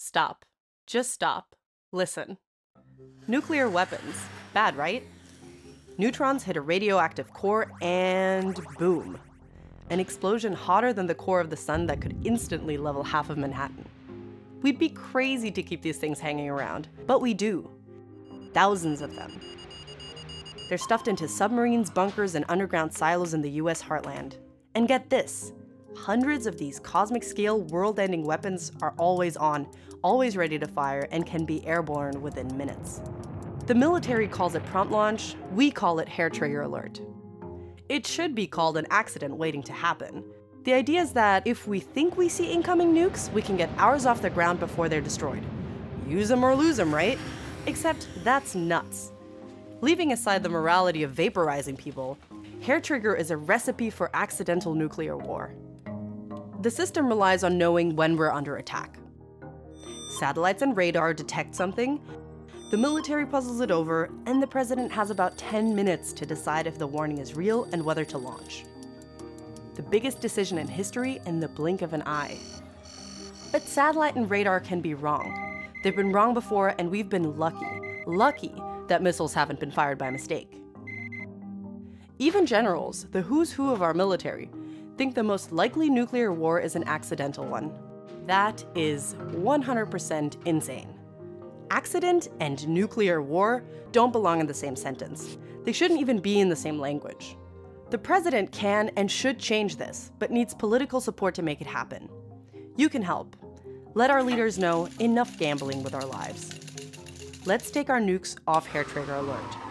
Stop. Just stop. Listen. Nuclear weapons. Bad, right? Neutrons hit a radioactive core and boom. An explosion hotter than the core of the sun that could instantly level half of Manhattan. We'd be crazy to keep these things hanging around, but we do. Thousands of them. They're stuffed into submarines, bunkers, and underground silos in the US heartland. And get this hundreds of these cosmic scale, world ending weapons are always on, always ready to fire, and can be airborne within minutes. The military calls it prompt launch, we call it hair trigger alert. It should be called an accident waiting to happen. The idea is that if we think we see incoming nukes, we can get ours off the ground before they're destroyed. Use them or lose them, right? Except that's nuts. Leaving aside the morality of vaporizing people, hair trigger is a recipe for accidental nuclear war. The system relies on knowing when we're under attack. Satellites and radar detect something, the military puzzles it over, and the president has about 10 minutes to decide if the warning is real and whether to launch. The biggest decision in history in the blink of an eye. But satellite and radar can be wrong. They've been wrong before, and we've been lucky, lucky that missiles haven't been fired by mistake. Even generals, the who's who of our military, think the most likely nuclear war is an accidental one. That is 100% insane. Accident and nuclear war don't belong in the same sentence. They shouldn't even be in the same language. The president can and should change this, but needs political support to make it happen. You can help. Let our leaders know enough gambling with our lives. Let's take our nukes off hair trigger alert.